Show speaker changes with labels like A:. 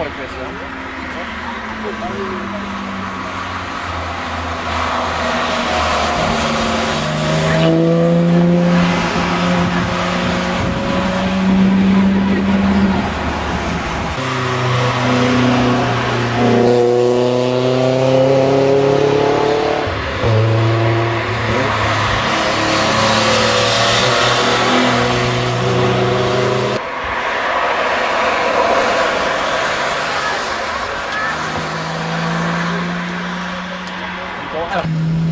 A: amor, pues, ¿no? porra.